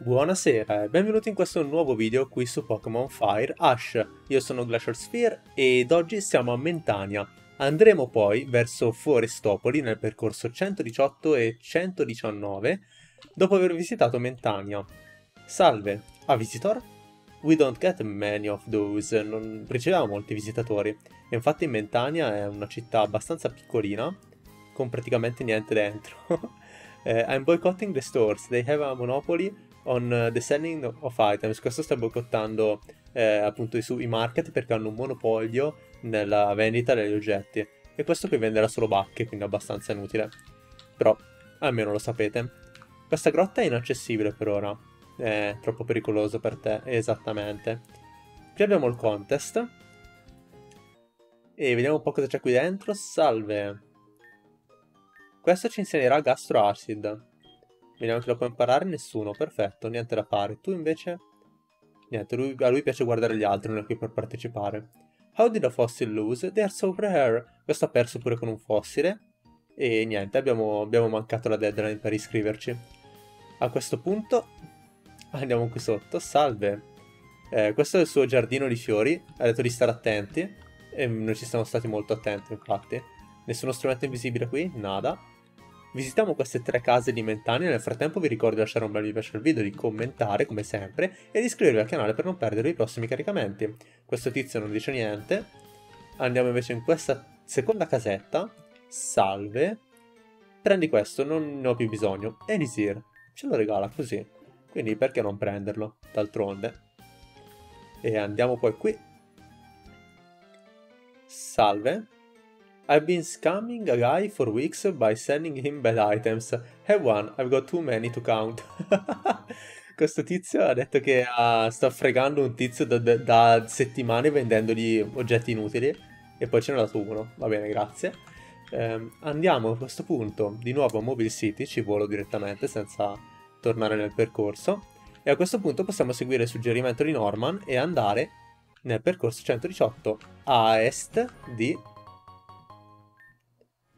Buonasera e benvenuti in questo nuovo video qui su Pokémon Fire Ash. Io sono Glacial Sphere ed oggi siamo a Mentania. Andremo poi verso Forestopoli nel percorso 118 e 119 dopo aver visitato Mentania. Salve, a Visitor? We don't get many of those, non riceviamo molti visitatori. E infatti Mentania è una città abbastanza piccolina, con praticamente niente dentro. uh, I'm boycotting the stores, they have a monopoly on uh, the selling of items. Questo sta boicottando eh, appunto i, i market perché hanno un monopolio nella vendita degli oggetti. E questo qui venderà solo bacche, quindi abbastanza inutile. Però almeno lo sapete. Questa grotta è inaccessibile per ora. È troppo pericoloso per te, esattamente. Qui abbiamo il contest. E vediamo un po' cosa c'è qui dentro. Salve. Questo ci insegnerà Gastro Acid. Vediamo chi lo può imparare. Nessuno, perfetto, niente da fare. Tu invece? Niente, lui, a lui piace guardare gli altri, non è qui per partecipare. How did a fossil lose? They are so rare. Questo ha perso pure con un fossile. E niente, abbiamo, abbiamo mancato la deadline per iscriverci. A questo punto andiamo qui sotto. Salve. Eh, questo è il suo giardino di fiori. Ha detto di stare attenti. E noi ci siamo stati molto attenti, infatti. Nessuno strumento invisibile qui? Nada. Visitiamo queste tre case di Mentania, nel frattempo vi ricordo di lasciare un bel mi piace al video, di commentare come sempre e di iscrivervi al canale per non perdere i prossimi caricamenti. Questo tizio non dice niente. Andiamo invece in questa seconda casetta. Salve. Prendi questo, non ne ho più bisogno. Elisir ce lo regala così. Quindi perché non prenderlo, d'altronde. E andiamo poi qui. Salve. I've been scamming a guy for weeks by sending him bad items. Have one, I've got too many to count. Questo tizio ha detto che uh, sta fregando un tizio da, da, settimane vendendogli oggetti inutili e poi ce n'è dato uno. Va bene, grazie. Eh, andiamo a questo punto di nuovo a Mobile City, ci volo direttamente senza tornare nel percorso. E a questo punto possiamo seguire il suggerimento di Norman e andare nel percorso 118 a est di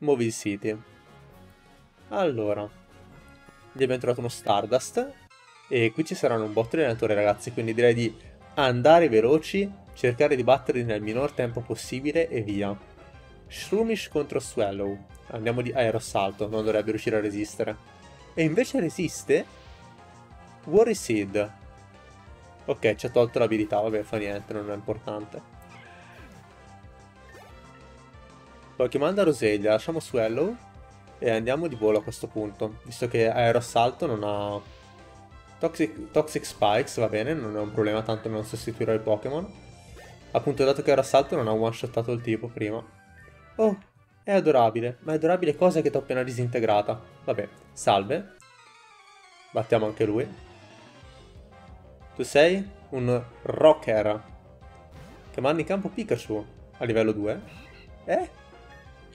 Mobile City. Allora, abbiamo trovato uno Stardust e qui ci saranno un botto di allenatori ragazzi, quindi direi di andare veloci, cercare di batterli nel minor tempo possibile e via. Shroomish contro Swallow. Andiamo di aerosalto, non dovrebbe riuscire a resistere. E invece resiste Worry Seed. Ok, ci ha tolto l'abilità, vabbè, fa niente, non è importante. Poi chiamando a Roseglia, lasciamo Swallow e andiamo di volo a questo punto, visto che Aeroassalto non ha... Toxic, Toxic Spikes va bene, non è un problema, tanto non sostituirò i Pokémon. Appunto, dato che Aeroassalto non ha one-shottato il tipo prima. Oh, è adorabile, ma è adorabile cosa che ti ho appena disintegrata. Vabbè, salve. Battiamo anche lui. Tu sei un Rocker. Che manda in campo Pikachu a livello 2. Eh?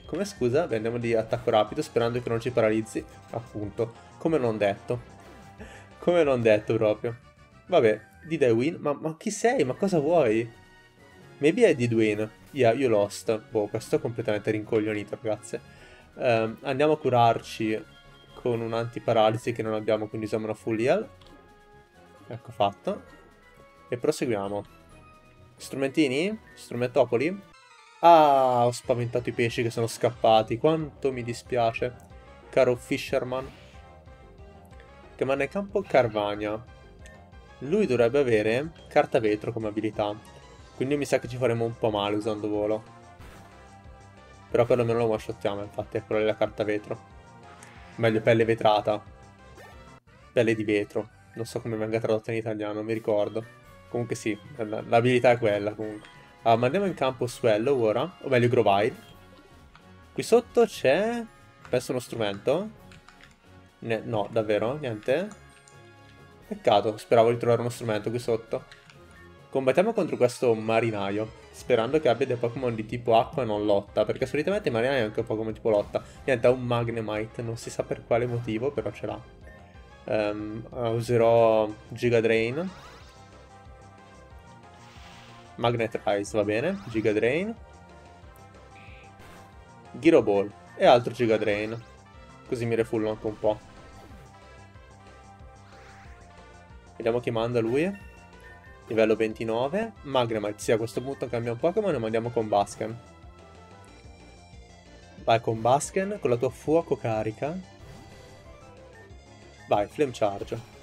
Come scusa? Beh, andiamo di attacco rapido sperando che non ci paralizzi. Appunto. Come non detto. Come non detto proprio. Vabbè, di Dwayne. Ma, ma chi sei? Ma cosa vuoi? Maybe è di Dwayne. Yeah, you lost. Boh, questo è completamente rincoglionito, ragazze. Um, andiamo a curarci con un antiparalisi che non abbiamo, quindi usiamo una full heal. Ecco fatto. E proseguiamo. Strumentini? Strumentopoli? Ah, ho spaventato i pesci che sono scappati. Quanto mi dispiace. Caro Fisherman. Che manda in campo Carvania. Lui dovrebbe avere carta vetro come abilità. Quindi mi sa che ci faremo un po' male usando volo. Però perlomeno lo one-shottiamo, infatti, quella della carta vetro. Meglio pelle vetrata. Pelle di vetro. Non so come venga tradotta in italiano, mi ricordo. Comunque sì, l'abilità è quella comunque. Uh, mandiamo in campo Swellow ora, o meglio Grovile. Qui sotto c'è... penso uno strumento. Ne no, davvero? Niente? Peccato, speravo di trovare uno strumento qui sotto. Combattiamo contro questo marinaio, sperando che abbia dei Pokémon di tipo acqua e non lotta, perché solitamente il marinaio è anche un Pokémon tipo lotta. Niente, ha un Magnemite, non si sa per quale motivo, però ce l'ha. Um, userò Giga Drain Magnet Rise va bene, Giga Drain. Gyro Ball e altro Giga Drain. Così mi refullo anche un po'. Vediamo chi manda lui. Livello 29. Magnemite, sì, a questo punto cambia un Pokémon e mandiamo con Basken. Vai con Basken, con la tua fuoco carica. Vai, Flame Charge.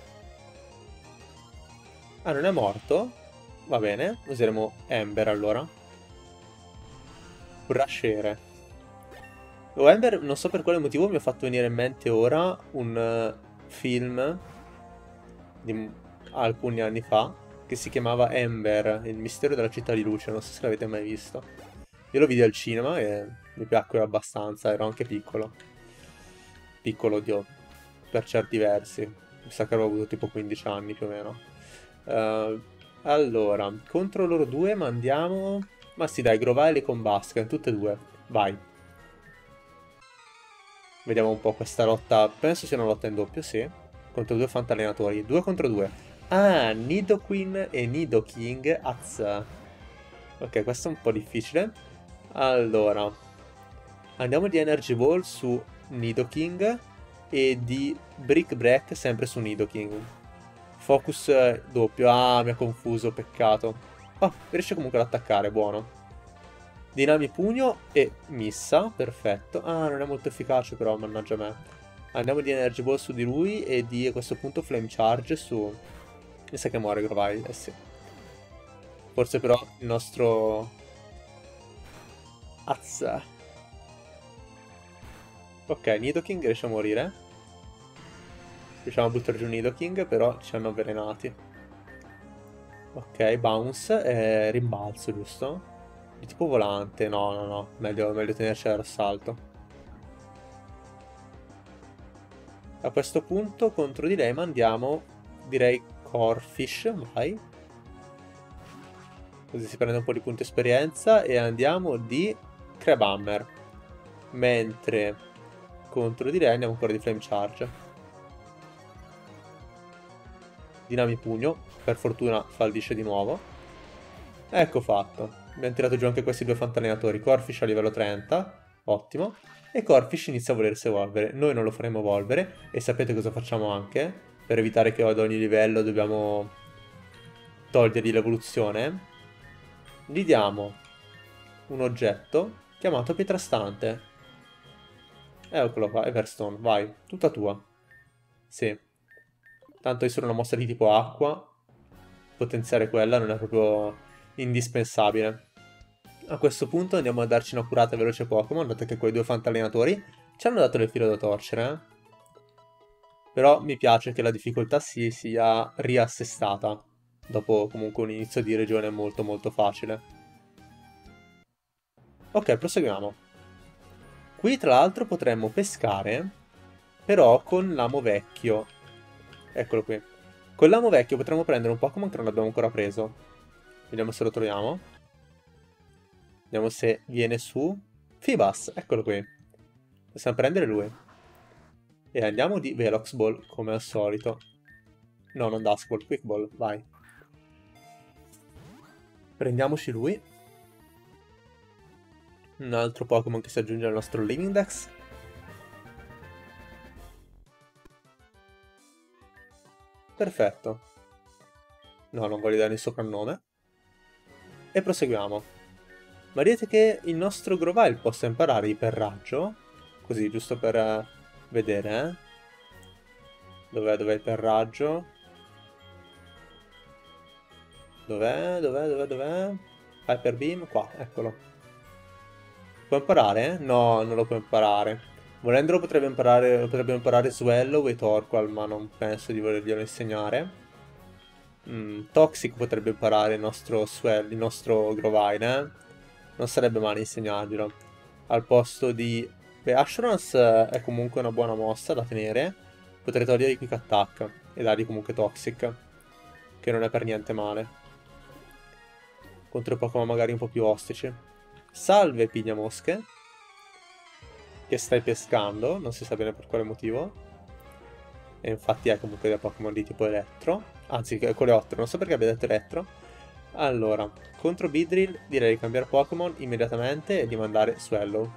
Ah, non è morto? Va bene, useremo Ember allora. Brasciere. Oh, Ember, non so per quale motivo mi ha fatto venire in mente ora un uh, film di alcuni anni fa che si chiamava Ember, il mistero della città di luce, non so se l'avete mai visto. Io lo vidi al cinema e mi piacque abbastanza, ero anche piccolo. Piccolo, Dio, per certi versi. Mi sa che avevo avuto tipo 15 anni più o meno. Uh, allora, contro loro due mandiamo... Ma sì dai, Grovile con Basket, tutte e due. Vai. Vediamo un po' questa lotta. Penso sia una lotta in doppio, sì. Contro due fantallenatori. Due contro due. Ah, Nidoqueen e Nidoking. Azza. Ok, questo è un po' difficile. Allora. Andiamo di Energy Ball su Nidoking e di Brick Break sempre su Nidoking. Focus eh, doppio. Ah, mi ha confuso, peccato. Oh, riesce comunque ad attaccare, buono. Dinami pugno e missa, perfetto. Ah, non è molto efficace però, mannaggia me. Andiamo di Energy Ball su di lui e di a questo punto Flame Charge su... Mi sa che muore Grovile, eh sì. Forse però il nostro... Azza. Ok, Nidoking riesce a morire. Riusciamo a buttare giù Nidoking, però ci hanno avvelenati. Ok, bounce e rimbalzo, giusto? Di tipo volante, no, no, no. Meglio, meglio tenerci all'assalto. A questo punto contro di lei mandiamo, direi, Corfish, vai. Così si prende un po' di punti esperienza e andiamo di Crabhammer. Mentre contro di lei andiamo ancora di Flame Charge. Dinami Pugno, per fortuna fallisce di nuovo. Ecco fatto. Abbiamo tirato giù anche questi due fantallenatori. Corfish a livello 30, ottimo. E Corfish inizia a volersi evolvere. Noi non lo faremo evolvere. E sapete cosa facciamo anche? Per evitare che ad ogni livello dobbiamo togliergli l'evoluzione. Gli diamo un oggetto chiamato pietrastante. Eccolo qua, Everstone, vai, tutta tua. Sì. Tanto è solo una mossa di tipo acqua. Potenziare quella non è proprio indispensabile. A questo punto andiamo a darci una curata veloce Pokémon, dato che quei due fantallenatori ci hanno dato le filo da torcere. Eh? Però mi piace che la difficoltà si sia riassestata, dopo comunque un inizio di regione molto molto facile. Ok, proseguiamo. Qui tra l'altro potremmo pescare, però con l'amo vecchio. Eccolo qui. Con l'amo vecchio potremmo prendere un Pokémon che non abbiamo ancora preso. Vediamo se lo troviamo. Vediamo se viene su. Fibas, eccolo qui. Possiamo prendere lui. E andiamo di Velox Ball, come al solito. No, non Dusk Ball, Quick Ball, vai. Prendiamoci lui. Un altro Pokémon che si aggiunge al nostro Living Dex. Perfetto. No, non voglio dare il soprannome. E proseguiamo. Ma dite che il nostro Grovile possa imparare iperraggio? Così, giusto per uh, vedere, eh? Dov'è, dov'è il perraggio? Dov'è, dov'è, dov'è, dov'è? Hyper Beam? Qua, eccolo. Può imparare? No, non lo può imparare. Volendolo potrebbe imparare, potrebbe imparare Swallow e Torqual, ma non penso di volerglielo insegnare. Mm, Toxic potrebbe imparare il nostro Swell, il nostro Grovine, eh? Non sarebbe male insegnarglielo. Al posto di... Beh, Assurance è comunque una buona mossa da tenere. Potrei togliere Quick Attack e dargli comunque Toxic. Che non è per niente male. Contro Pokémon magari un po' più ostici. Salve, piglia mosche. Che stai pescando, non si sa bene per quale motivo. E infatti è comunque da Pokémon di tipo elettro. Anzi, coleottero, non so perché abbia detto elettro. Allora, contro Beedrill direi di cambiare Pokémon immediatamente e di mandare Swallow.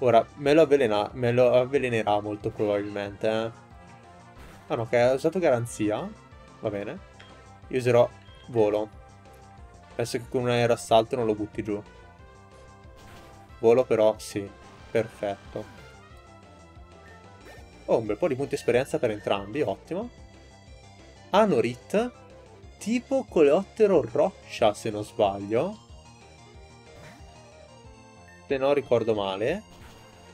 Ora, me lo, avvelena me lo avvelenerà molto probabilmente, eh. Ah no, che ha usato garanzia. va bene. Io userò volo. Penso che con un aerossalto non lo butti giù. Volo però sì, perfetto. Oh, un bel po' di punti esperienza per entrambi, ottimo. Anorit, tipo coleottero roccia se non sbaglio. Se non ricordo male.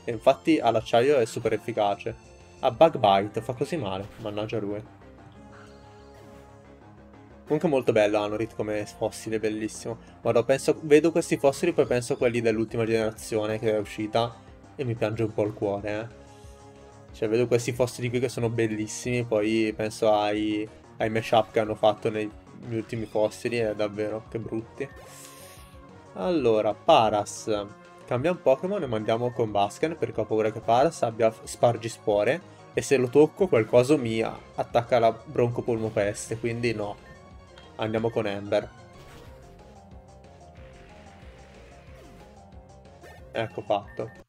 E infatti all'acciaio è super efficace. A Bug Bite fa così male, mannaggia lui. Comunque molto bello Anorit come fossile, bellissimo. Guarda, penso, vedo questi fossili poi penso a quelli dell'ultima generazione che è uscita e mi piange un po' il cuore, eh. Cioè, vedo questi fossili qui che sono bellissimi, poi penso ai, ai mashup che hanno fatto negli ultimi fossili, è davvero, che brutti. Allora, Paras. Cambia un Pokémon e mandiamo con Basken perché ho paura che Paras abbia Spargispore e se lo tocco qualcosa mi attacca la broncopolmopeste, quindi no. Andiamo con Ember. Ecco fatto.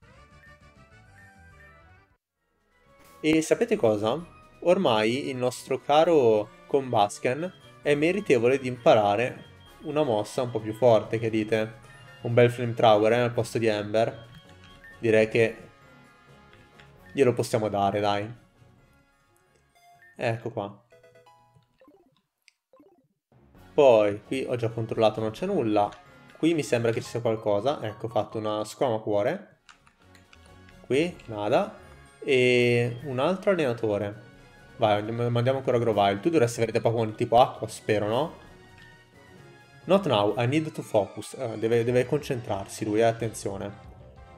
E sapete cosa? Ormai il nostro caro Combasken è meritevole di imparare una mossa un po' più forte, che dite? un bel flamethrower eh, al posto di Ember. Direi che glielo possiamo dare, dai. Ecco qua. Poi, qui ho già controllato, non c'è nulla. Qui mi sembra che ci sia qualcosa. Ecco, ho fatto una squama cuore. Qui, nada. E un altro allenatore. Vai, mandiamo ancora Grovile. Tu dovresti avere Pokémon tipo acqua, spero, no? Not now, I need to focus. Uh, deve, deve, concentrarsi lui, eh, attenzione.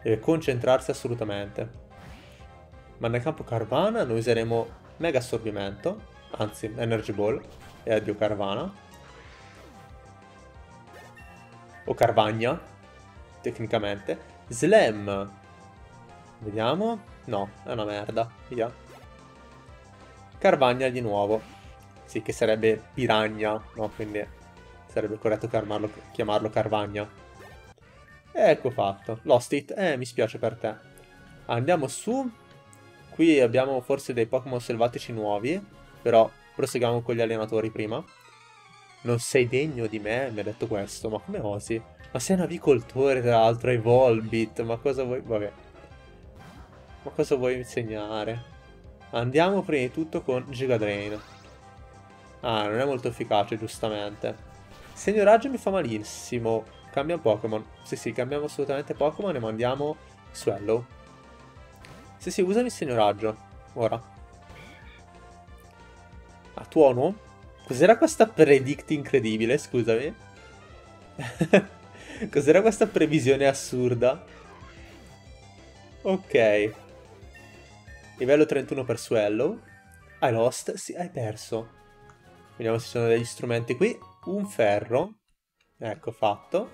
Deve concentrarsi assolutamente. Ma nel campo Carvana noi useremo Mega Assorbimento, anzi Energy Ball, e addio Carvana. O Carvagna, tecnicamente. Slam. Vediamo. No, è una merda. Via. Carvagna di nuovo. Sì, che sarebbe Piragna, no? Quindi Sarebbe corretto chiamarlo, chiamarlo Carvagna. Ecco fatto. Lost it. Eh, mi spiace per te. Andiamo su. Qui abbiamo forse dei Pokémon selvatici nuovi. Però proseguiamo con gli allenatori prima. Non sei degno di me, mi ha detto questo. Ma come osi? Ma sei un avicoltore, tra l'altro, hai Volbit. Ma cosa vuoi... Vabbè. Ma cosa vuoi insegnare? Andiamo prima di tutto con Giga Drain. Ah, non è molto efficace, giustamente. Segno raggio mi fa malissimo. Cambia Pokémon. Sì, sì, cambiamo assolutamente Pokémon e mandiamo Swallow. Sì, sì, usami il segno raggio. Ora. A tuono? Cos'era questa predict incredibile, scusami? Cos'era questa previsione assurda? Ok. Livello 31 per Swallow. Hai lost? Sì, hai perso. Vediamo se ci sono degli strumenti qui un ferro. Ecco, fatto.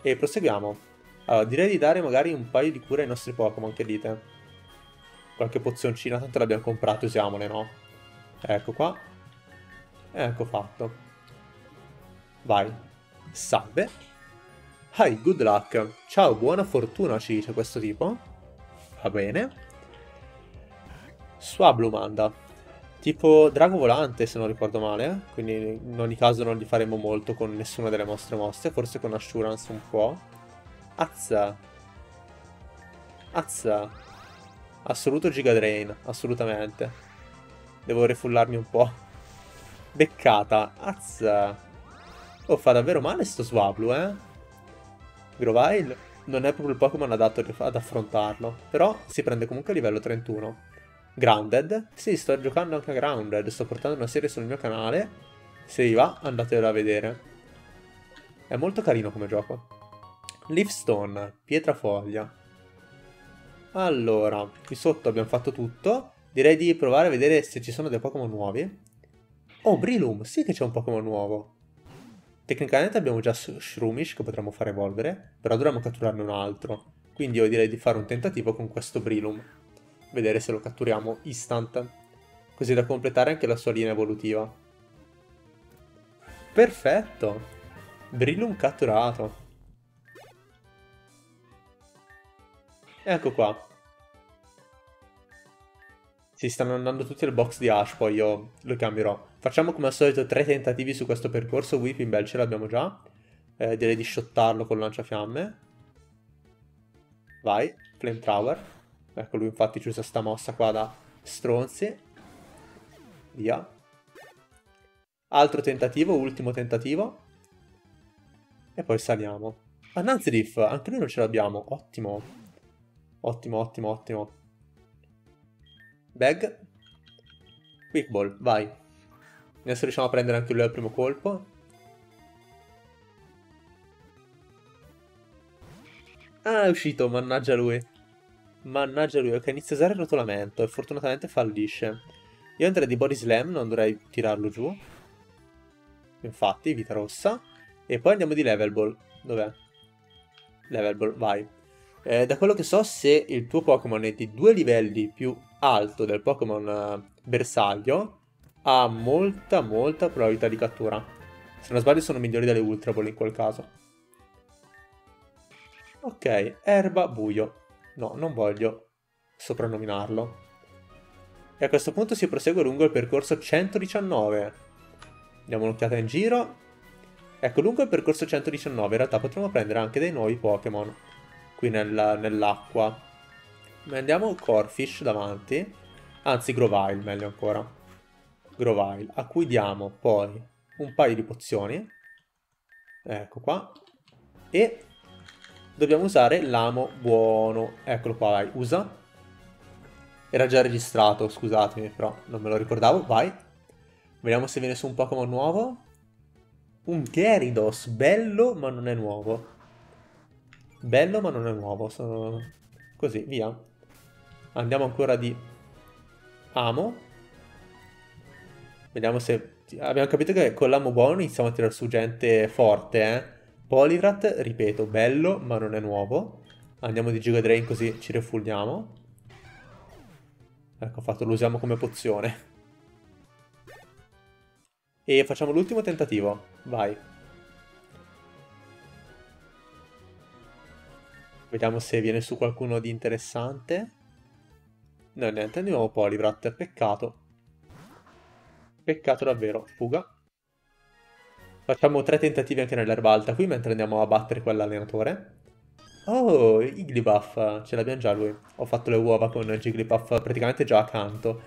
E proseguiamo. Allora, direi di dare magari un paio di cure ai nostri Pokémon, che dite? Qualche pozioncina, tanto l'abbiamo comprato, usiamole, no? Ecco qua. Ecco fatto. Vai. Salve. Hi, good luck. Ciao, buona fortuna, ci dice questo tipo. Va bene. Swablu manda. Tipo Drago Volante, se non ricordo male. Quindi in ogni caso non gli faremo molto con nessuna delle nostre mosse. Forse con Assurance un po'. Azza. Azza. Assoluto Giga Drain, assolutamente. Devo refullarmi un po'. Beccata. Azza. Oh, fa davvero male sto Swablu, eh? Grovile non è proprio il Pokémon adatto ad affrontarlo. Però si prende comunque a livello 31. Grounded. Sì, sto giocando anche a Grounded, sto portando una serie sul mio canale. Se vi va, andatevela a vedere. È molto carino come gioco. Leafstone, pietrafoglia. Allora, qui sotto abbiamo fatto tutto. Direi di provare a vedere se ci sono dei Pokémon nuovi. Oh, Brilum, sì che c'è un Pokémon nuovo. Tecnicamente abbiamo già Shroomish che potremmo far evolvere, però dovremmo catturarne un altro. Quindi io direi di fare un tentativo con questo Brilum vedere se lo catturiamo instant, così da completare anche la sua linea evolutiva. Perfetto! Brillum catturato. Ecco qua. Si stanno andando tutti al box di Ash, poi io lo cambierò. Facciamo come al solito tre tentativi su questo percorso. Whipping Bell ce l'abbiamo già. Eh, direi di shottarlo con lanciafiamme. Vai, Flamethrower. Ecco, lui infatti ci usa sta mossa qua da stronzi. Via. Altro tentativo, ultimo tentativo. E poi saliamo. Ah, Nanzirif, anche noi non ce l'abbiamo. Ottimo. Ottimo, ottimo, ottimo. Bag. Quick ball, vai. Adesso riusciamo a prendere anche lui al primo colpo. Ah, è uscito, mannaggia lui. Mannaggia lui, ok, inizia a usare il rotolamento e fortunatamente fallisce. Io andrei di body slam, non dovrei tirarlo giù. Infatti, vita rossa. E poi andiamo di level ball. Dov'è? Level ball, vai. Eh, da quello che so, se il tuo Pokémon è di due livelli più alto del Pokémon uh, bersaglio, ha molta, molta probabilità di cattura. Se non sbaglio sono migliori delle Ultra Ball in quel caso. Ok, erba buio. No, non voglio soprannominarlo. E a questo punto si prosegue lungo il percorso 119. Diamo un'occhiata in giro. Ecco, lungo il percorso 119 in realtà potremo prendere anche dei nuovi Pokémon qui nel, nell'acqua. Andiamo Corfish davanti, anzi Grovile meglio ancora. Grovile, a cui diamo poi un paio di pozioni. Ecco qua. E dobbiamo usare l'amo buono. Eccolo qua, vai, usa. Era già registrato, scusatemi, però non me lo ricordavo. Vai. Vediamo se viene su un Pokémon nuovo. Un Gyarados, bello ma non è nuovo. Bello ma non è nuovo, sono... Così, via. Andiamo ancora di Amo. Vediamo se... Abbiamo capito che con l'amo buono iniziamo a tirare su gente forte, eh. Poliwrath, ripeto, bello ma non è nuovo. Andiamo di Giga Drain così ci refulliamo. Ecco, fatto, lo usiamo come pozione. E facciamo l'ultimo tentativo. Vai. Vediamo se viene su qualcuno di interessante. No, niente, di nuovo Poliwrath. Peccato. Peccato davvero. Fuga. Facciamo tre tentativi anche nell'erba alta qui mentre andiamo a battere quell'allenatore. Oh, Igglybuff. Ce l'abbiamo già lui. Ho fatto le uova con Jigglypuff praticamente già accanto.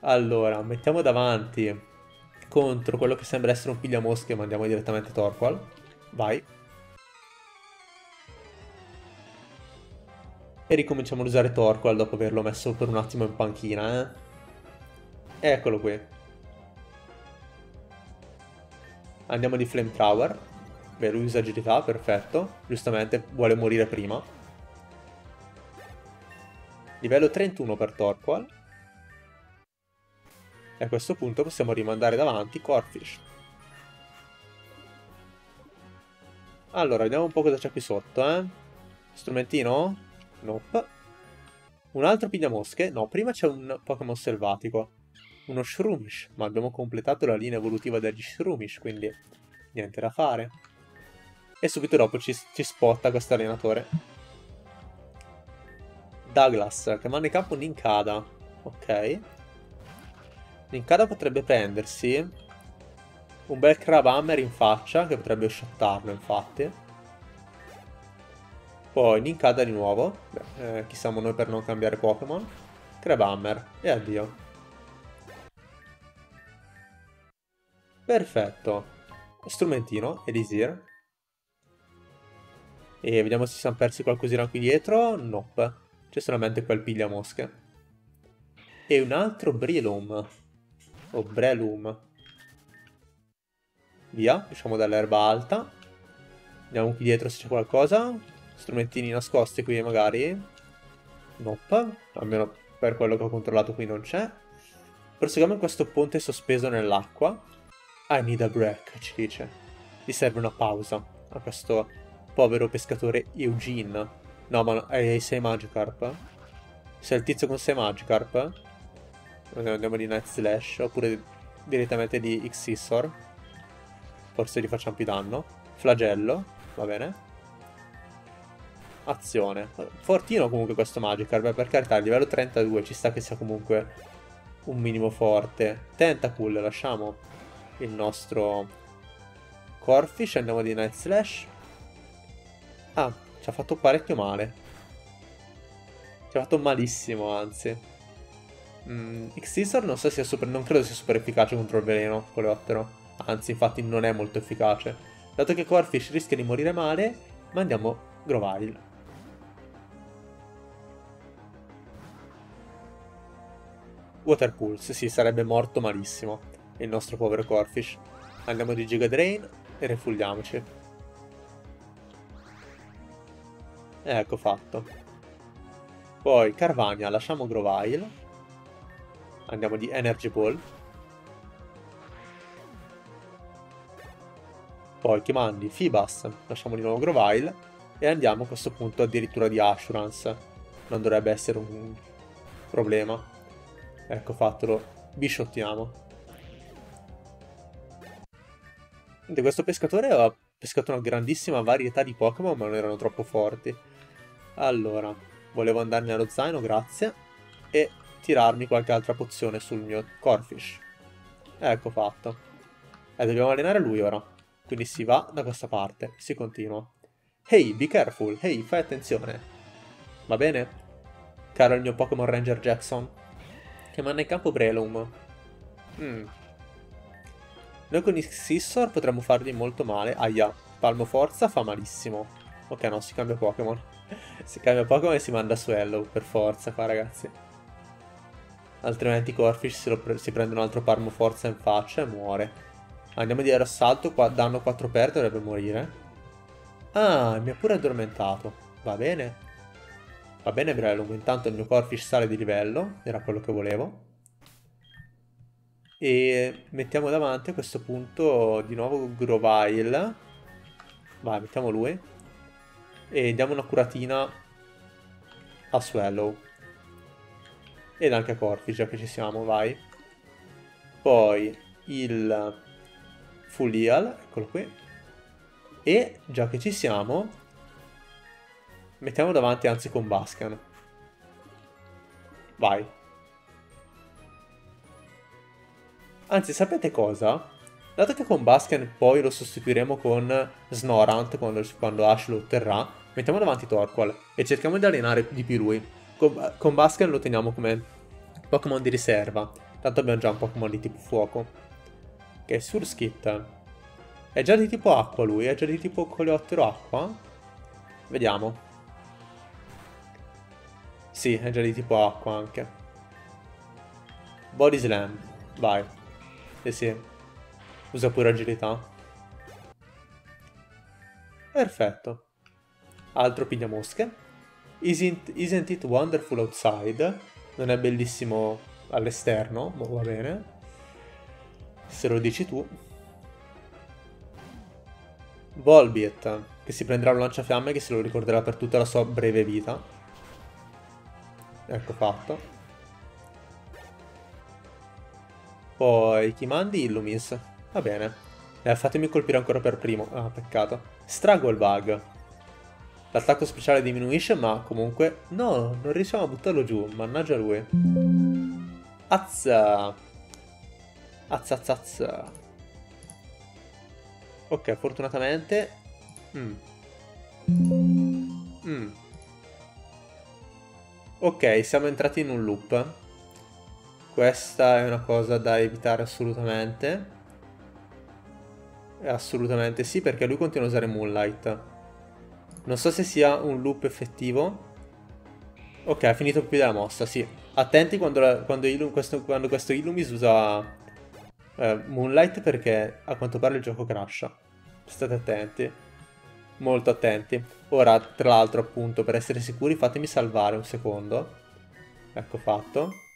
Allora, mettiamo davanti contro quello che sembra essere un pigliamosche ma andiamo direttamente Torqual. Vai. E ricominciamo ad usare Torqual dopo averlo messo per un attimo in panchina, eh. Eccolo qui. Andiamo di Flamethrower. Beh, lui usa agilità, perfetto. Giustamente, vuole morire prima. Livello 31 per Torqual. E a questo punto possiamo rimandare davanti Corfish. Allora, vediamo un po' cosa c'è qui sotto, eh. Strumentino? Nope. Un altro pigliamosche? No, prima c'è un Pokémon selvatico. Uno Shroomish, ma abbiamo completato la linea evolutiva degli Shroomish, quindi niente da fare. E subito dopo ci, ci spotta questo allenatore. Douglas, che manda in campo Ninkada. Ok. Ninkada potrebbe prendersi un bel Crabhammer in faccia, che potrebbe shottarlo infatti. Poi Ninkada di nuovo, Beh, eh, chi siamo noi per non cambiare Pokémon. Crabhammer, e addio. Perfetto. Strumentino, Elisir. E vediamo se si sono persi qualcosina qui dietro. Nope. C'è solamente quel pigliamosche. E un altro Brilum o Brelum. Via, usciamo dall'erba alta. Vediamo qui dietro se c'è qualcosa. Strumentini nascosti qui magari. Nope, almeno per quello che ho controllato qui non c'è. Proseguiamo in questo ponte sospeso nell'acqua. I need a break, ci dice. Gli serve una pausa a questo povero pescatore Eugene. No, ma hai 6 Magikarp? Sei il tizio con 6 Magikarp? Andiamo di Night Slash oppure direttamente di Xissor. Forse gli facciamo più danno. Flagello, va bene. Azione. Fortino comunque questo Magikarp, per carità, a livello 32 ci sta che sia comunque un minimo forte. Tentacool, lasciamo il nostro Corfish, andiamo di Night Slash. Ah, ci ha fatto parecchio male. Ci ha fatto malissimo, anzi. Mm, Xisor non so sia super... non credo sia super efficace contro il veleno, coleottero. Anzi, infatti non è molto efficace. Dato che Corfish rischia di morire male, mandiamo Grovile. Water Pulse, sì, sarebbe morto malissimo il nostro povero Corfish. Andiamo di Giga Drain e refulliamoci. Ecco fatto. Poi Carvania, lasciamo Grovile. Andiamo di Energy Ball. Poi Kimandi, Fibas, lasciamo di nuovo Grovile. E andiamo a questo punto addirittura di Assurance. Non dovrebbe essere un problema. Ecco fatelo, bisciottiamo. Questo pescatore aveva pescato una grandissima varietà di Pokémon ma non erano troppo forti. Allora, volevo andarmi allo zaino, grazie, e tirarmi qualche altra pozione sul mio Corfish. Ecco fatto. E eh, dobbiamo allenare lui ora. Quindi si va da questa parte, si continua. Hey, be careful, hey, fai attenzione. Va bene? Caro il mio Pokémon Ranger Jackson che manda in campo Breloom. Mm. Noi con Xissor potremmo fargli molto male. Aia, Palmo Forza fa malissimo. Ok, no, si cambia Pokémon. si cambia Pokémon e si manda su Hello, per forza qua, ragazzi. Altrimenti Corfish pre si prende un altro Palmo Forza in faccia e muore. Andiamo di aerossalto, qua danno 4 per, dovrebbe morire. Ah, mi ha pure addormentato. Va bene. Va bene Breloom, intanto il mio Corfish sale di livello, era quello che volevo. E mettiamo davanti a questo punto di nuovo Grovile. Vai, mettiamo lui. E diamo una curatina a Swallow. Ed anche a Corfish, già che ci siamo, vai. Poi il Full Heal, eccolo qui. E già che ci siamo, Mettiamo davanti anzi con Bascan. Vai. Anzi, sapete cosa? Dato che con Bascan poi lo sostituiremo con Snorant quando, quando Ash lo otterrà, mettiamo davanti Torqual e cerchiamo di allenare di più lui. Con, con Bascan lo teniamo come Pokémon di riserva, tanto abbiamo già un Pokémon di tipo fuoco. Che è Surskit. È già di tipo acqua lui, è già di tipo coleottero acqua? Vediamo. Sì, è già di tipo acqua anche. Body Slam. Vai. Sì, sì. Usa pure agilità. Perfetto. Altro pigliamosche. Isn't, isn't it wonderful outside? Non è bellissimo all'esterno, ma va bene. Se lo dici tu. Volbeat, che si prenderà un lanciafiamme che se lo ricorderà per tutta la sua breve vita. Ecco fatto. Poi chi mandi? Illumis. Va bene. Eh, fatemi colpire ancora per primo. Ah, peccato. Struggle Bug. L'attacco speciale diminuisce, ma comunque... No, non riusciamo a buttarlo giù. Mannaggia lui. Azza. Azza, azza, azza. Ok, fortunatamente... Mm. Mm. Ok, siamo entrati in un loop. Questa è una cosa da evitare assolutamente. Assolutamente sì, perché lui continua a usare Moonlight. Non so se sia un loop effettivo. Ok, ha finito più della mossa, sì. Attenti quando, la, quando, Illum, questo, quando questo Illumis usa eh, Moonlight perché a quanto pare il gioco crasha. State attenti molto attenti. Ora, tra l'altro, appunto, per essere sicuri, fatemi salvare un secondo. Ecco fatto.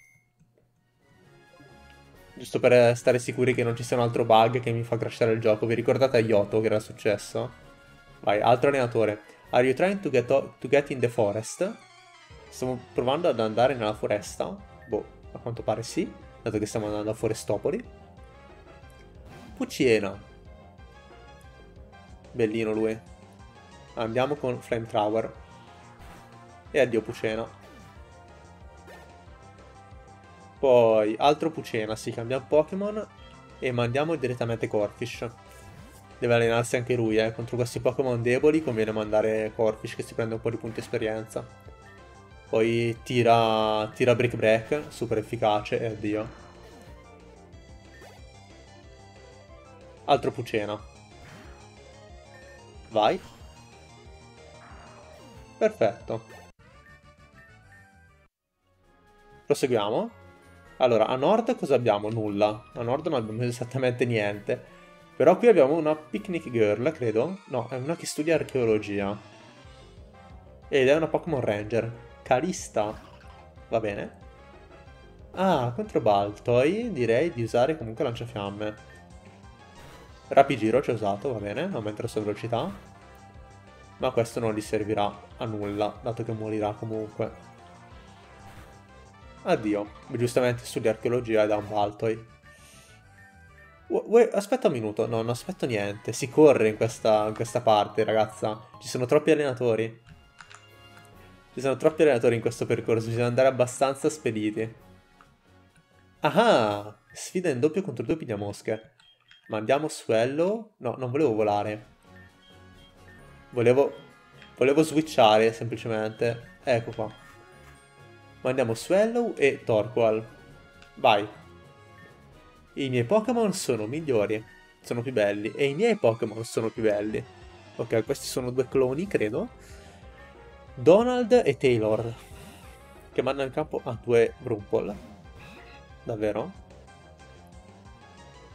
Giusto per stare sicuri che non ci sia un altro bug che mi fa crashare il gioco. Vi ricordate a Yoto che era successo? Vai, altro allenatore. Are you trying to get, to get in the forest? Stiamo provando ad andare nella foresta. Boh, a quanto pare sì, dato che stiamo andando a Forestopoli. Pucciena. Bellino lui. Andiamo con Flamethrower. E addio Pucena. Poi, altro Pucena, si cambia Pokémon e mandiamo direttamente Corfish. Deve allenarsi anche lui, eh. Contro questi Pokémon deboli conviene mandare Corfish che si prende un po' di punti esperienza. Poi tira, tira Brick Break, super efficace, e addio. Altro Pucena. Vai. Perfetto. Proseguiamo. Allora, a nord cosa abbiamo? Nulla. A nord non abbiamo esattamente niente. Però qui abbiamo una picnic girl, credo. No, è una che studia archeologia. Ed è una Pokémon Ranger. Calista. Va bene. Ah, contro Baltoy direi di usare comunque lanciafiamme. Rapigiro ci ho usato, va bene, aumenta la sua velocità ma questo non gli servirà a nulla, dato che morirà comunque. Addio, giustamente studia archeologia da un Baltoi. aspetta un minuto, no, non aspetto niente, si corre in questa, in questa parte, ragazza. Ci sono troppi allenatori. Ci sono troppi allenatori in questo percorso, bisogna andare abbastanza spediti. Ah, sfida in doppio contro due pigliamosche. Ma andiamo Swello? No, non volevo volare. Volevo... Volevo switchare semplicemente. Ecco qua. Mandiamo Swallow e Torqual. Vai. I miei Pokémon sono migliori. Sono più belli. E i miei Pokémon sono più belli. Ok, questi sono due cloni, credo. Donald e Taylor. Che mandano in campo a due Brumpol. Davvero?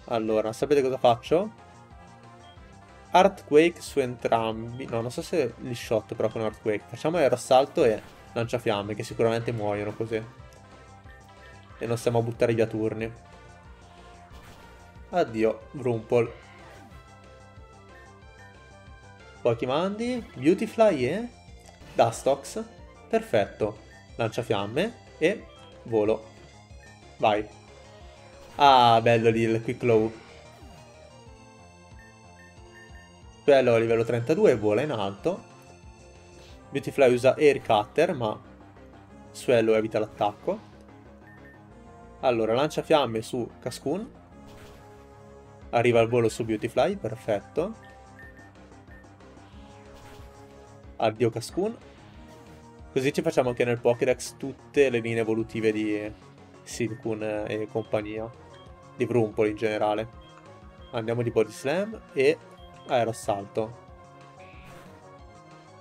Allora, sapete cosa faccio? Earthquake su entrambi. No, non so se li shot però con Earthquake. Facciamo aeroassalto e lanciafiamme, che sicuramente muoiono così. E non stiamo a buttare via turni. Addio, Grumpol. Pokimandi, Beautyfly e Dustox. Perfetto. Lanciafiamme e volo. Vai. Ah, bello lì il Quick Low. Quello a livello 32 vola in alto. Beautyfly usa Air Cutter, ma Swello evita l'attacco. Allora, lancia fiamme su Cascoon. Arriva al volo su Beautyfly, perfetto. Addio Cascoon. Così ci facciamo anche nel Pokédex tutte le linee evolutive di Silcoon e compagnia. Di Brumpol in generale. Andiamo di Body Slam e Aeroassalto.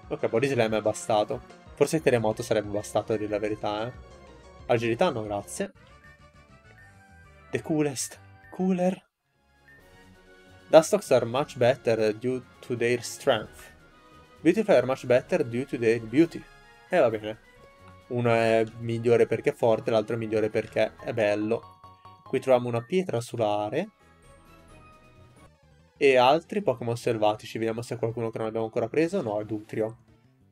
Ok, Body Slam è bastato. Forse il terremoto sarebbe bastato a dire la verità, eh. Agilità no, grazie. The coolest. Cooler. Dustox are much better due to their strength. Beautiful are much better due to their beauty. E eh, va bene. Uno è migliore perché è forte, l'altro è migliore perché è bello. Qui troviamo una pietra solare e altri Pokémon selvatici. Vediamo se qualcuno che non abbiamo ancora preso. No, è Dutrio.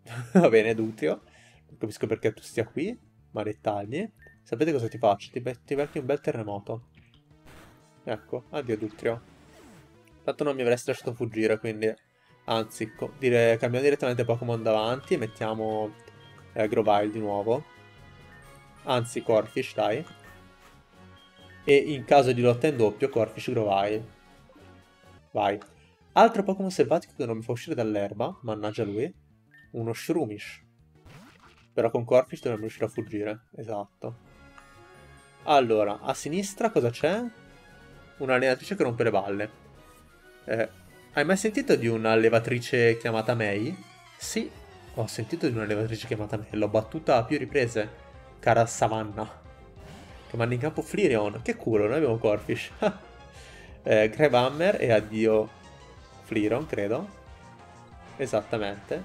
Va bene, Dutrio. Non capisco perché tu stia qui, ma dettagli. Sapete cosa ti faccio? Ti, ti becchi un bel terremoto. Ecco, addio Dutrio. Tanto non mi avresti lasciato fuggire, quindi... Anzi, dire, cambiamo direttamente Pokémon davanti e mettiamo eh, Grovile di nuovo. Anzi, Corfish, dai. E in caso di lotta in doppio, Corfish Grovile. Vai. Altro Pokémon selvatico che non mi fa uscire dall'erba, mannaggia lui. Uno Shroomish. Però con Corfish dovremmo riuscire a fuggire. Esatto. Allora, a sinistra cosa c'è? Un'allenatrice che rompe le balle. Eh, hai mai sentito di un'allevatrice chiamata May? Sì, ho sentito di un'allevatrice chiamata May. L'ho battuta a più riprese, cara Savanna. Che manda in campo Flareon. Che culo, noi abbiamo Corfish. eh, Gravehammer e addio Fliron, credo. Esattamente.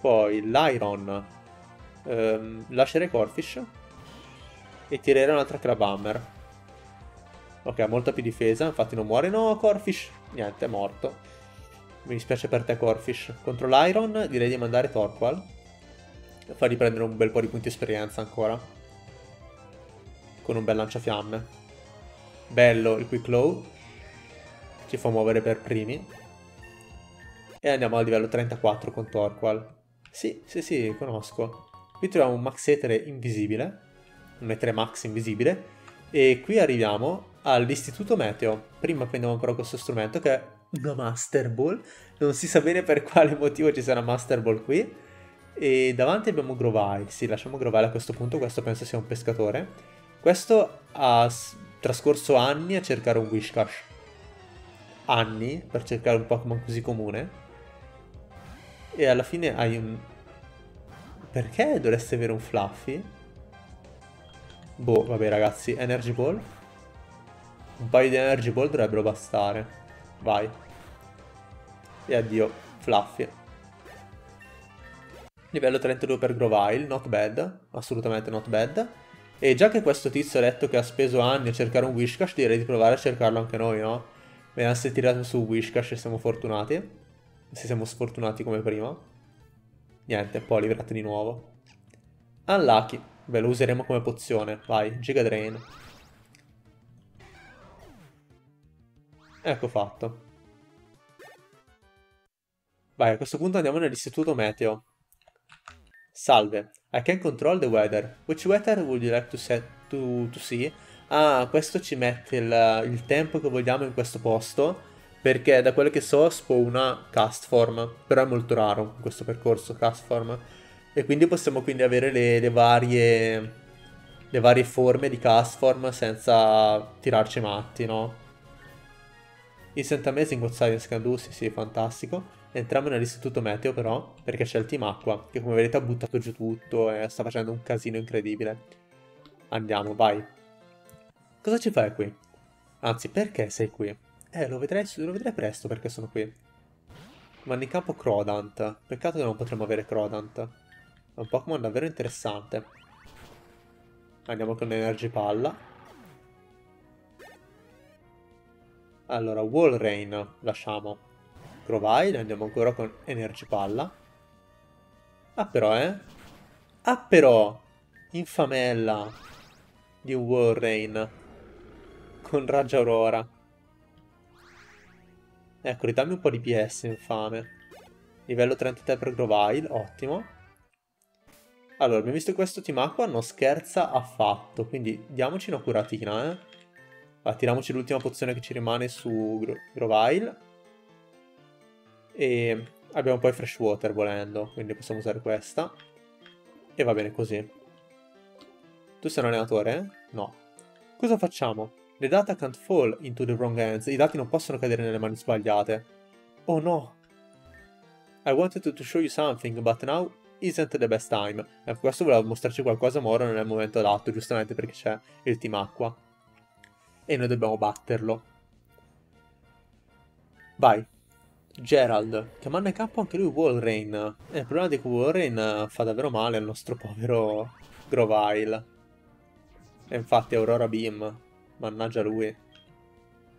Poi l'Iron. Ehm, lascerei Corfish. E tirerei un'altra Crabhammer. Ok, ha molta più difesa, infatti non muore. No, Corfish. Niente, è morto. Mi dispiace per te, Corfish. Contro l'Iron direi di mandare Torqual. Fargli prendere un bel po' di punti esperienza ancora. Con un bel lanciafiamme. Bello il quick low. Ci fa muovere per primi. E andiamo al livello 34 con Torqual. Sì, sì, sì, conosco. Qui troviamo un Max Etere invisibile, un Etere Max invisibile, e qui arriviamo all'Istituto Meteo. Prima prendiamo però questo strumento che è una Master Ball. Non si sa bene per quale motivo ci una Master Ball qui. E davanti abbiamo Grovile. Sì, lasciamo Grovile a questo punto, questo penso sia un pescatore. Questo ha trascorso anni a cercare un Wishcash. Anni per cercare un Pokémon così comune. E alla fine hai un... Perché dovresti avere un Fluffy? Boh, vabbè ragazzi, Energy Ball. Un paio di Energy Ball dovrebbero bastare. Vai. E addio, Fluffy. Livello 32 per Grovile, not bad, assolutamente not bad. E già che questo tizio ha detto che ha speso anni a cercare un Wishcash, direi di provare a cercarlo anche noi, no? Vediamo se tirato su Wishcash e siamo fortunati. Se siamo sfortunati come prima. Niente, poi livrate di nuovo. Unlucky. Beh, lo useremo come pozione. Vai, Giga Drain. Ecco fatto. Vai, a questo punto andiamo nell'istituto meteo. Salve, I can control the weather. Which weather would you like to, set to, to see? Ah, questo ci mette il, il, tempo che vogliamo in questo posto, perché da quello che so spawna Castform, però è molto raro questo percorso Castform. E quindi possiamo quindi avere le, le varie, le varie forme di Castform senza tirarci matti, no? Instant Amazing What Science Can Do, sì sì, fantastico. Entriamo nell'istituto meteo però, perché c'è il team acqua, che come vedete ha buttato giù tutto e sta facendo un casino incredibile. Andiamo, vai. Cosa ci fai qui? Anzi, perché sei qui? Eh, lo vedrei, lo vedrei presto perché sono qui. Vanno in campo Crodant. Peccato che non potremmo avere Crodant. È un Pokémon davvero interessante. Andiamo con Energy Palla. Allora, Wall Rain lasciamo. Grovile, andiamo ancora con Energy Palla. Ah però, eh. Ah però, infamella di Warrain con Raggio Aurora. Ecco, ridammi un po' di PS, infame. Livello 33 per Grovile, ottimo. Allora, abbiamo visto che questo team acqua non scherza affatto, quindi diamoci una curatina, eh. Allora, tiriamoci l'ultima pozione che ci rimane su Grovile. E abbiamo poi Freshwater volendo, quindi possiamo usare questa. E va bene così. Tu sei un allenatore? No. Cosa facciamo? The data can't fall into the wrong hands. I dati non possono cadere nelle mani sbagliate. Oh no! I wanted to show you something, but now isn't the best time. Eh, questo voleva mostrarci qualcosa, ma ora non è il momento adatto, giustamente perché c'è il team acqua. E noi dobbiamo batterlo. Vai. Gerald, che manda in campo anche lui Walrein. Eh, il problema è che Walrein fa davvero male al nostro povero Grovile. E infatti Aurora Beam, mannaggia lui.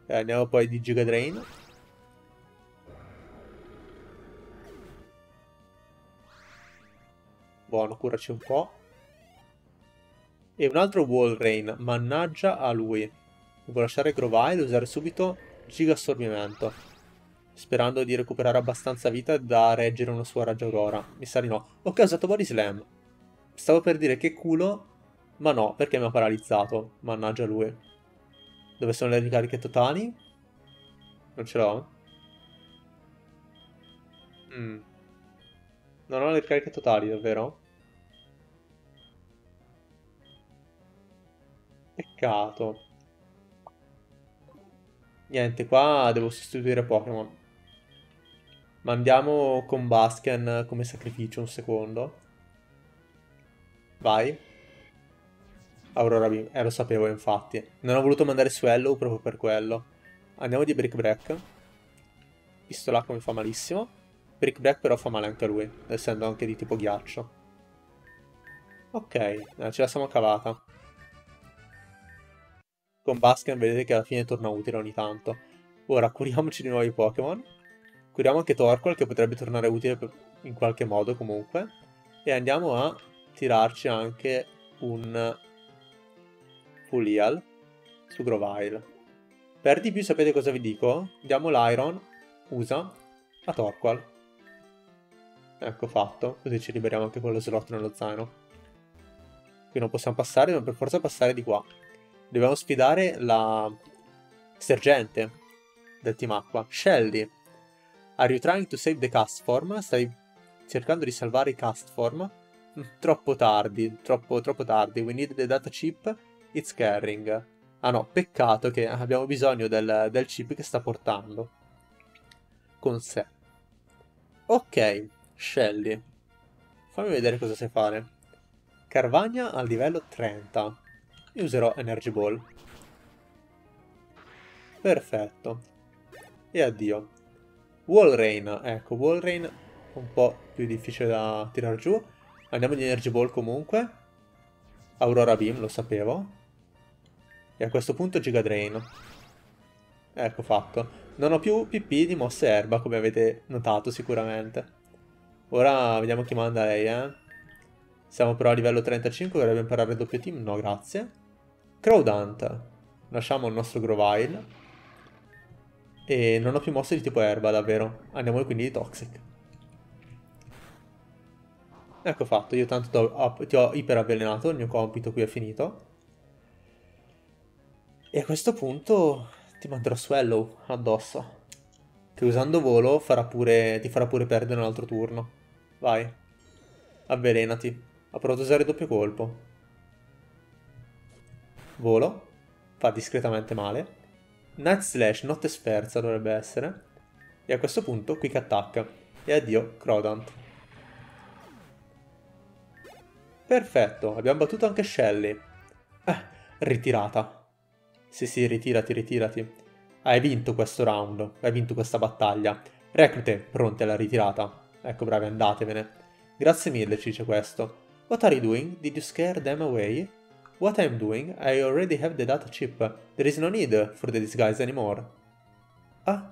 Eh, andiamo poi di Giga Drain. Buono, curaci un po'. E un altro Walrein, mannaggia a lui. Devo lasciare Grovile e usare subito Giga Assorbimento sperando di recuperare abbastanza vita da reggere una sua raggio aurora. Mi sa di no. Ho usato Body Slam. Stavo per dire che culo, ma no, perché mi ha paralizzato. Mannaggia lui. Dove sono le ricariche totali? Non ce l'ho? Mm. Non ho le ricariche totali, davvero? Peccato. Niente, qua devo sostituire Pokémon. Mandiamo con Basken come sacrificio un secondo. Vai. Aurora Beam. Eh, lo sapevo, infatti. Non ho voluto mandare Swallow proprio per quello. Andiamo di Brick Break. Pistolacco mi fa malissimo. Brick Break però fa male anche a lui, essendo anche di tipo ghiaccio. Ok, eh, ce la siamo cavata. Con Basken vedete che alla fine torna utile ogni tanto. Ora curiamoci di nuovi Pokémon. Curiamo anche Torqual che potrebbe tornare utile in qualche modo comunque. E andiamo a tirarci anche un Fulial su Grovile. Per di più sapete cosa vi dico? Diamo l'Iron, usa, a Torqual. Ecco fatto, così ci liberiamo anche quello slot nello zaino. Qui non possiamo passare, dobbiamo per forza passare di qua. Dobbiamo sfidare la sergente del team acqua. Shelly, are you trying to save the cast form? Stai cercando di salvare i cast form? Mm, troppo tardi, troppo, troppo tardi. We need the data chip. It's carrying. Ah no, peccato che abbiamo bisogno del, del chip che sta portando con sé. Ok, Shelly. Fammi vedere cosa sai fare. Carvagna al livello 30. Io userò Energy Ball. Perfetto. E addio. Wallrain. Ecco, Wallrain un po' più difficile da tirare giù. Andiamo di Energy Ball comunque. Aurora Beam, lo sapevo. E a questo punto Giga Drain. Ecco fatto. Non ho più PP di mosse erba, come avete notato sicuramente. Ora vediamo chi manda lei, eh. Siamo però a livello 35, vorrebbe imparare il doppio team? No, grazie. Crowdant. Lasciamo il nostro Grovile. E non ho più mosse di tipo erba, davvero. Andiamo quindi di Toxic. Ecco fatto, io tanto ti ho iperavvelenato, il mio compito qui è finito. E a questo punto ti manderò Swallow addosso. Che usando volo farà pure, ti farà pure perdere un altro turno. Vai. Avvelenati. Ha provato a usare doppio colpo. Volo. Fa discretamente male. Night Slash, notte sferza dovrebbe essere. E a questo punto Quick Attack. E addio, Crodant. Perfetto, abbiamo battuto anche Shelly. Eh, ritirata. Sì, sì, ritirati, ritirati. Hai vinto questo round, hai vinto questa battaglia. Reclute, pronte alla ritirata. Ecco, bravi, andatevene. Grazie mille, ci dice questo. What are you doing? Did you scare them away? What I'm doing? I already have the data chip. There is no need for the disguise anymore. Ah.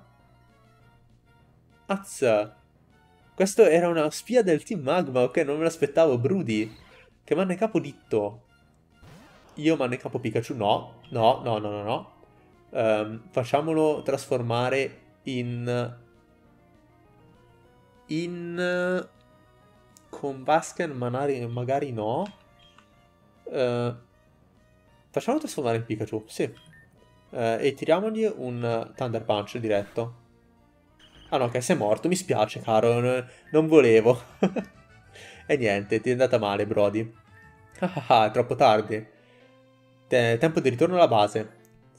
Azza. Questo era una spia del team Magma, ok, non me l'aspettavo, Broody. Che manna capo ditto. Io manna capo Pikachu, no. No, no, no, no, no. Um, facciamolo trasformare in... In... Con Basken magari, magari no. Uh, Facciamolo trasformare in Pikachu, sì. Eh, e tiriamogli un Thunder Punch diretto. Ah no, che sei morto, mi spiace caro, non, non volevo. e niente, ti è andata male Brody. Ah, ah, è troppo tardi. Te tempo di ritorno alla base.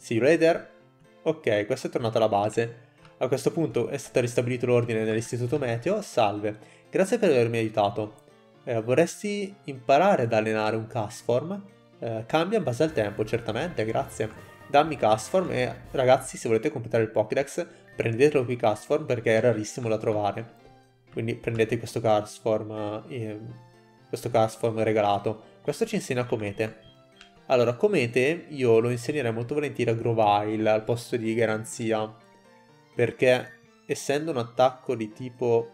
You later. Ok, questo è tornato alla base. A questo punto è stato ristabilito l'ordine nell'istituto meteo. Salve, grazie per avermi aiutato. Eh, vorresti imparare ad allenare un Castform? Eh, cambia in base al tempo, certamente, grazie. Dammi Castform e ragazzi se volete completare il Pokédex prendetelo qui Castform perché è rarissimo da trovare. Quindi prendete questo Castform, eh, questo Castform regalato. Questo ci insegna Comete. Allora, Comete io lo insegnerei molto volentieri a Grovile al posto di Garanzia. Perché essendo un attacco di tipo...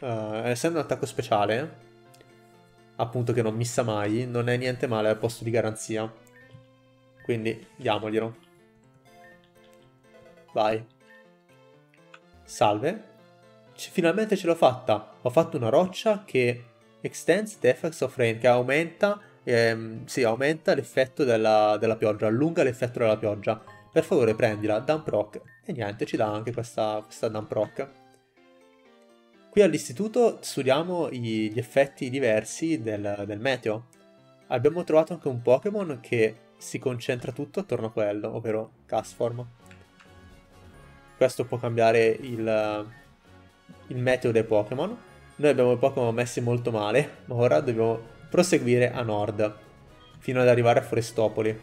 Uh, essendo un attacco speciale, appunto che non missa mai, non è niente male al posto di garanzia. Quindi diamoglielo. Vai. Salve. C finalmente ce l'ho fatta. Ho fatto una roccia che extends the effects of rain, che aumenta, ehm, sì, aumenta l'effetto della, della, pioggia, allunga l'effetto della pioggia. Per favore prendila, Dump Rock. E niente, ci dà anche questa, questa Dump Rock. Qui all'istituto studiamo gli effetti diversi del, del meteo. Abbiamo trovato anche un Pokémon che si concentra tutto attorno a quello, ovvero Castform. Questo può cambiare il, il meteo dei Pokémon. Noi abbiamo i Pokémon messi molto male, ma ora dobbiamo proseguire a nord, fino ad arrivare a Forestopoli.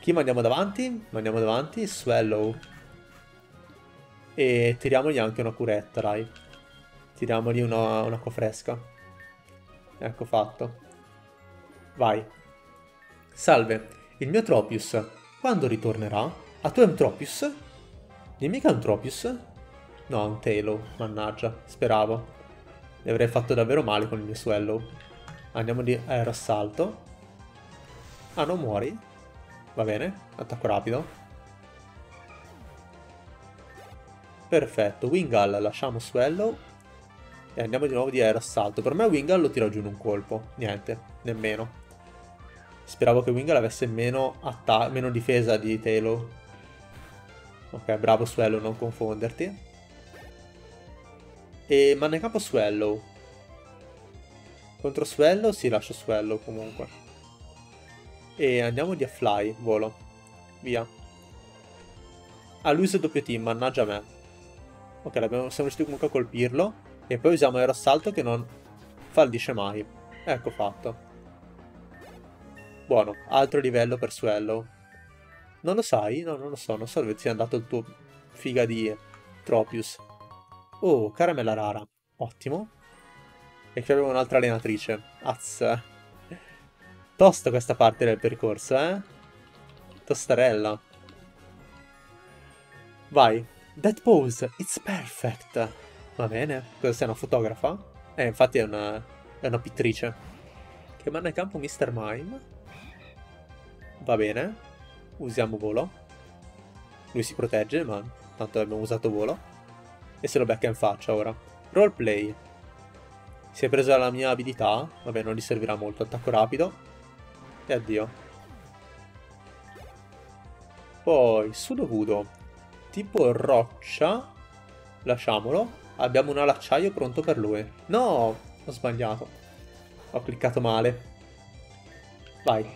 Chi mandiamo davanti? Mandiamo davanti Swallow. E tiriamogli anche una curetta, dai. Tiriamogli una, un'acqua fresca. Ecco fatto. Vai. Salve, il mio Tropius, quando ritornerà? A tu è un Tropius? Dimmi che è un Tropius? No, un Talo, mannaggia, speravo. Ne avrei fatto davvero male con il mio Swallow. Andiamo di aerossalto. Ah, non muori? Va bene, attacco rapido. Perfetto, Wingal lasciamo Swallow E andiamo di nuovo di aerossalto. Per me Wingal lo tira giù in un colpo. Niente, nemmeno. Speravo che Wingal avesse meno, meno difesa di Taylor. Ok, bravo Swallow, non confonderti. E manda in campo Swallow. Contro Swallow? Sì, lascio Swallow comunque. E andiamo di a Fly, volo. Via. Ah, lui usa il doppio team, mannaggia me. Ok, siamo riusciti comunque a colpirlo. E poi usiamo aerossalto che non fallisce mai. Ecco fatto. Buono, altro livello per Swallow. Non lo sai? No, non lo so, non so dove sia andato il tuo figa di Tropius. Oh, caramella rara. Ottimo. E qui abbiamo un'altra allenatrice. Az. Tosta questa parte del percorso, eh? Tostarella. Vai. That pose, it's perfect. Va bene. Cosa sei, una fotografa? Eh, infatti è una, è una pittrice. Che manda in campo Mr. Mime. Va bene. Usiamo volo. Lui si protegge, ma tanto abbiamo usato volo. E se lo becca in faccia ora. Roleplay. Si è presa la mia abilità. Vabbè, non gli servirà molto. Attacco rapido. E addio. Poi, Sudovudo. Tipo roccia. Lasciamolo. Abbiamo un alacciaio pronto per lui. No! Ho sbagliato. Ho cliccato male. Vai.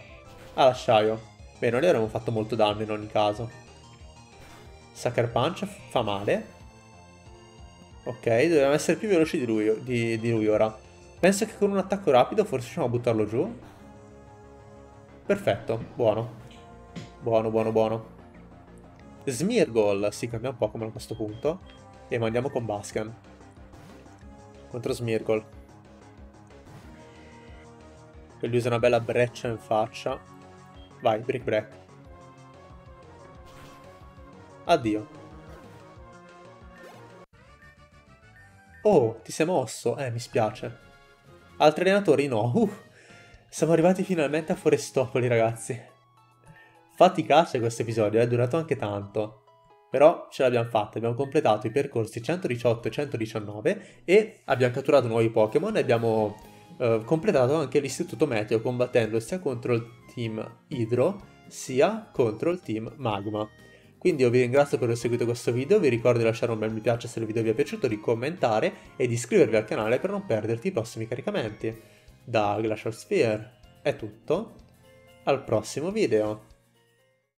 Alacciaio. Beh, non gli avremmo fatto molto danno in ogni caso. Sucker Punch fa male. Ok, dobbiamo essere più veloci di lui, di, di lui ora. Penso che con un attacco rapido forse riusciamo a buttarlo giù. Perfetto, buono. Buono, buono, buono. Smeargol, sì, cambiamo Pokémon a questo punto. E mandiamo con Bascan. Contro Smeargol. Che gli usa una bella breccia in faccia. Vai, Brick Break. Addio. Oh, ti sei mosso? Eh, mi spiace. Altri allenatori? No. Uh, siamo arrivati finalmente a Forestopoli, ragazzi. Faticace questo episodio, è durato anche tanto. Però ce l'abbiamo fatta, abbiamo completato i percorsi 118 e 119 e abbiamo catturato nuovi Pokémon e abbiamo eh, completato anche l'istituto meteo combattendo sia contro il team Idro sia contro il team Magma. Quindi io vi ringrazio per aver seguito questo video, vi ricordo di lasciare un bel mi piace se il video vi è piaciuto, di commentare e di iscrivervi al canale per non perderti i prossimi caricamenti. Da Glacial Sphere è tutto, al prossimo video!